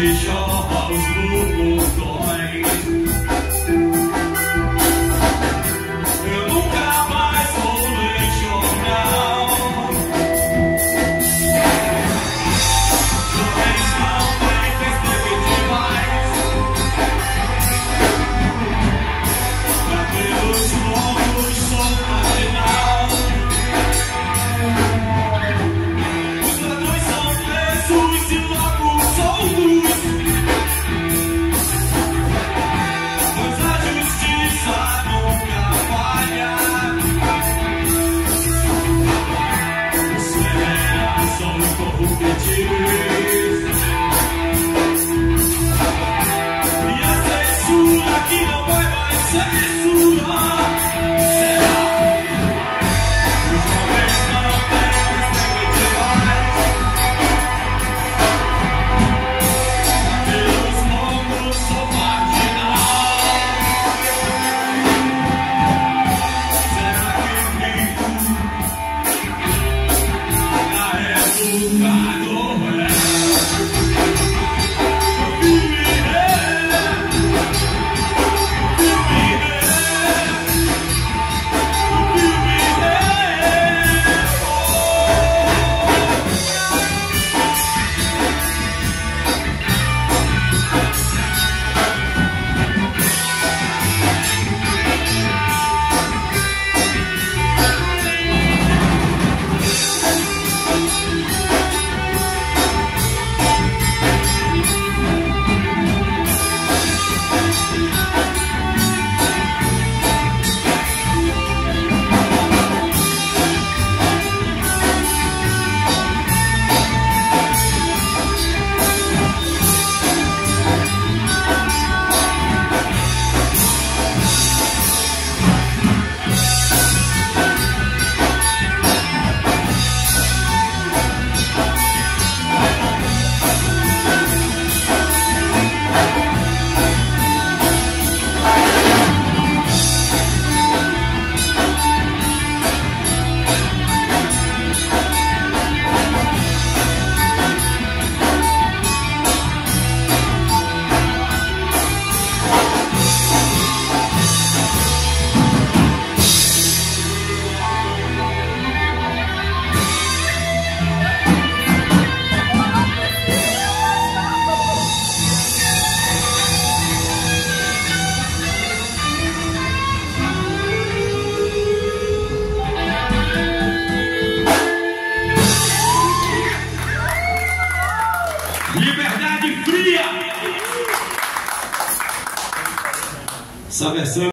Deixa a luz Bye. Liberdade fria! Essa versão é